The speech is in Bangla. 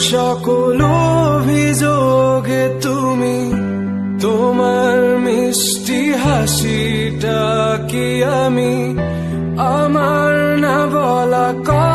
সকল অভিযোগে তুমি তোমার মিষ্টি হাসিটা কি আমি? আমার না বলা কথা